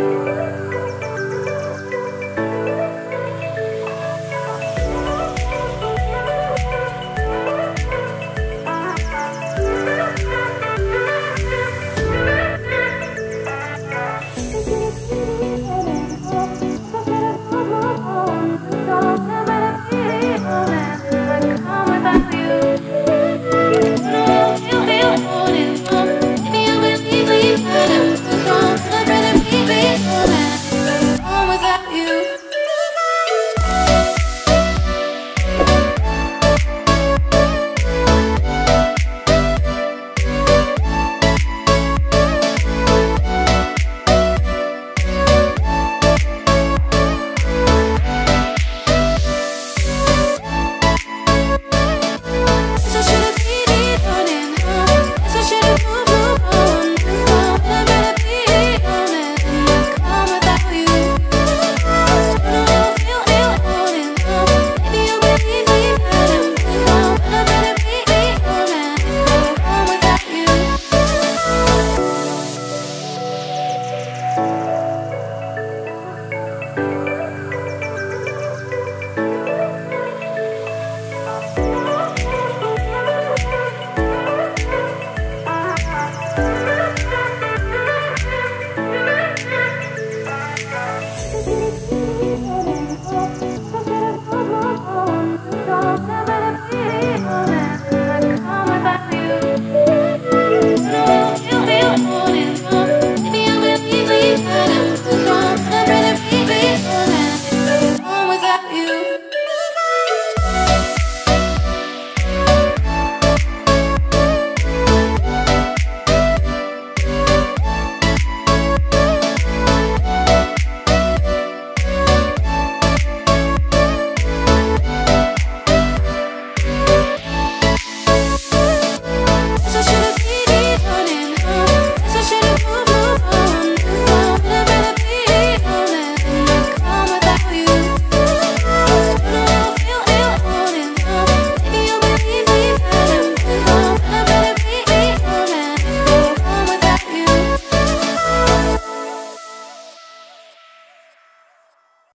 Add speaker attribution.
Speaker 1: Música